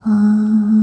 啊。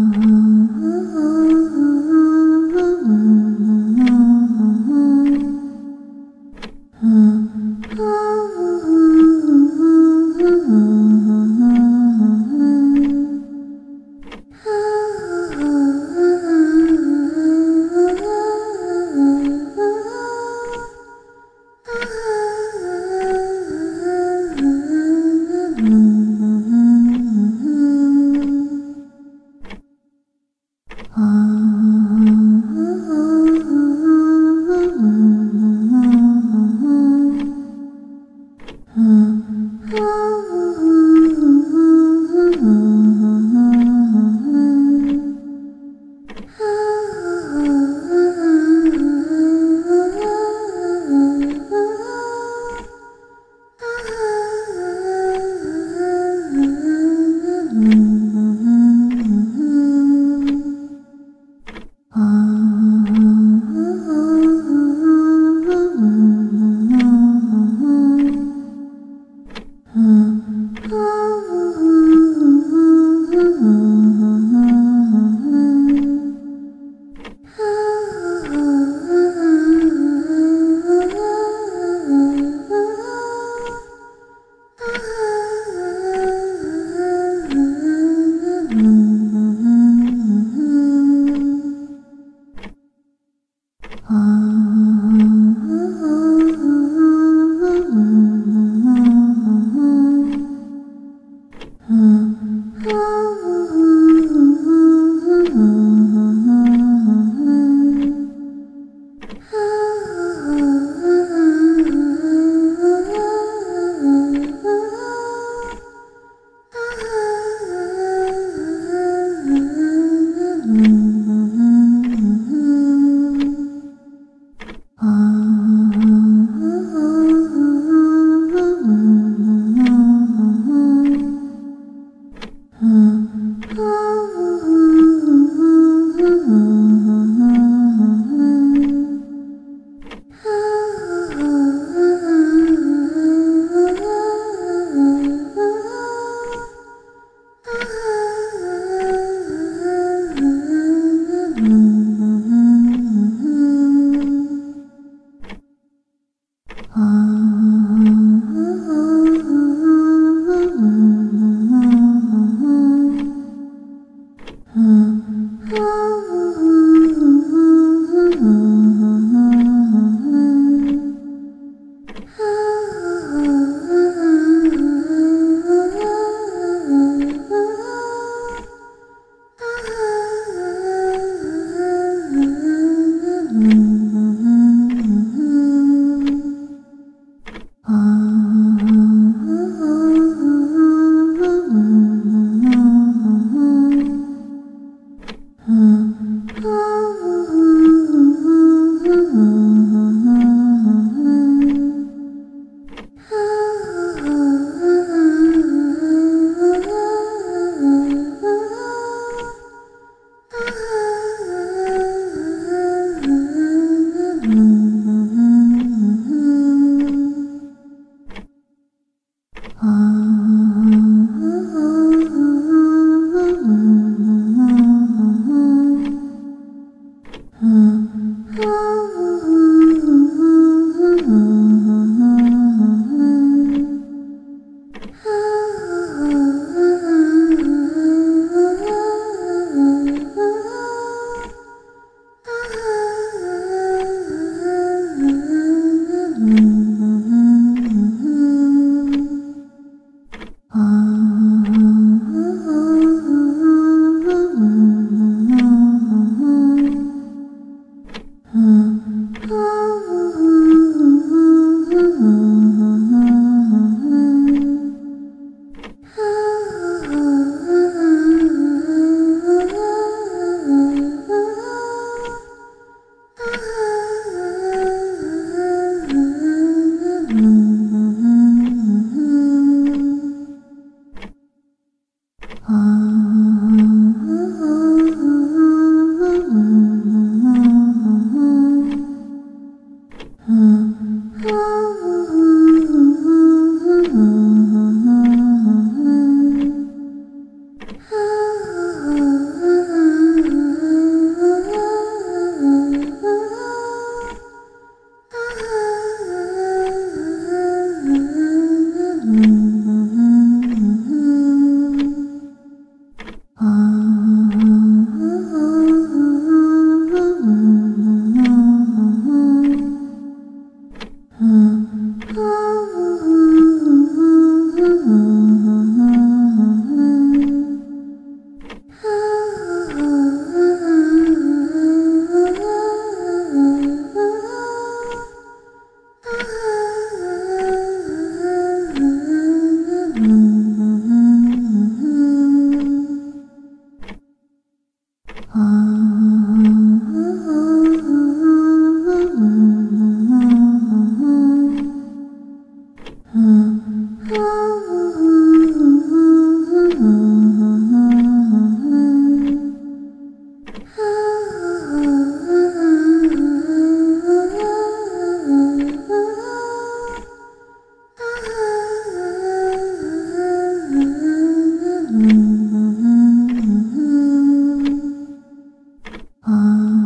Oh.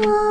Oh.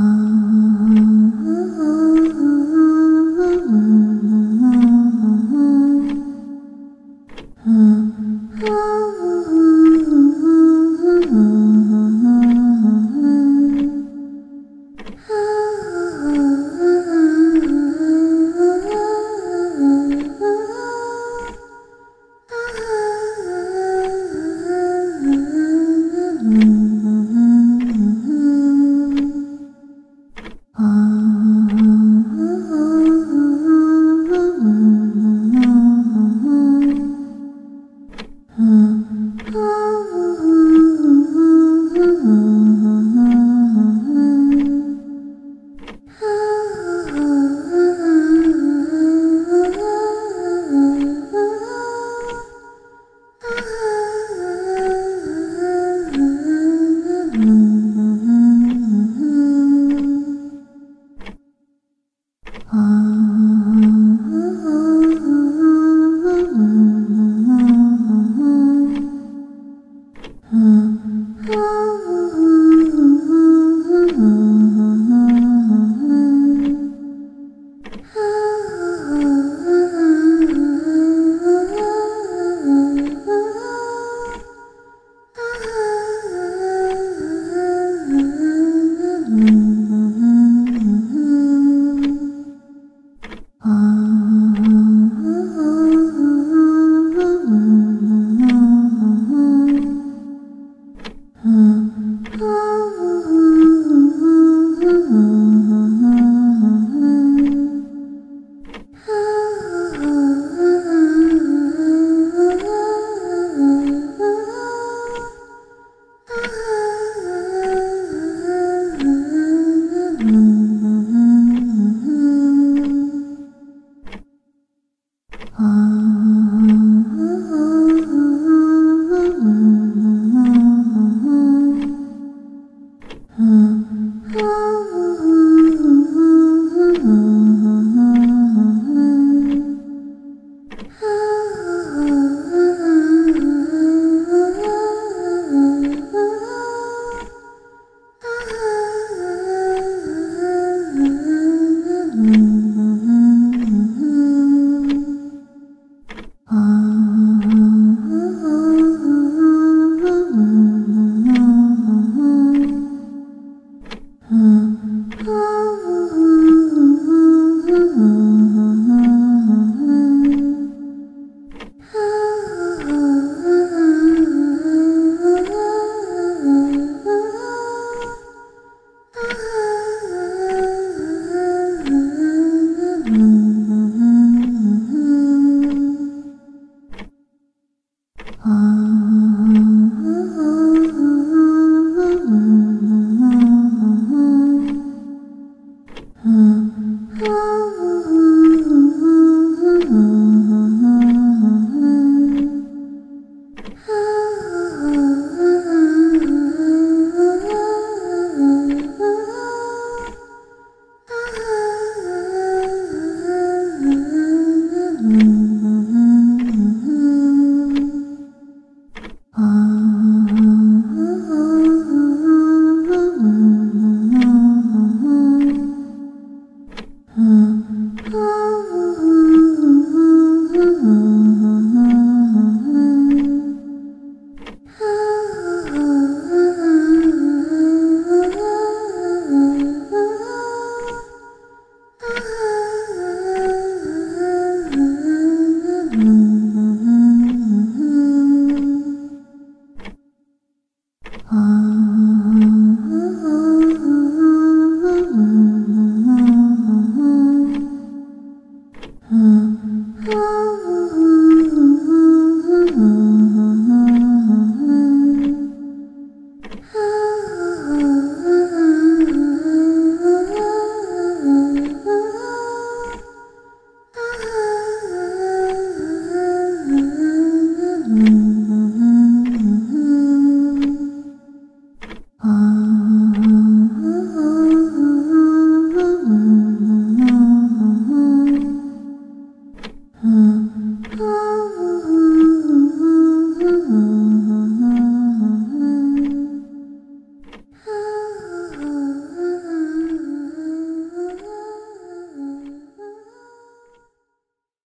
な嗯。